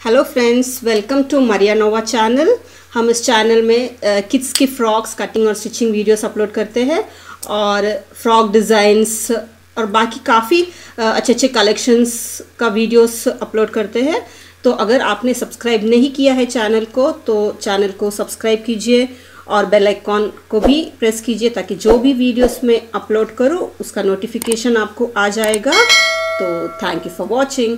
Hello friends welcome to Maria Nova channel हम इस channel में किड्स की फ्रॉक्स कटिंग और स्टिचिंग वीडियोस अपलोड करते हैं और फ्रॉक डिज़ाइंस और बाकी काफ़ी अच्छे अच्छे कलेक्शंस का वीडियोस अपलोड करते हैं। तो अगर आपने सब्सक्राइब नहीं किया है चैनल को तो चैनल को सब्सक्राइब कीजिए और बेल आइकॉन को भी प्रेस कीजिए ताकि जो भी वीडियोस में अपलोड करूँ, उसका नोटिफिकेशन आपको आ जाएगा। तो thank you for watching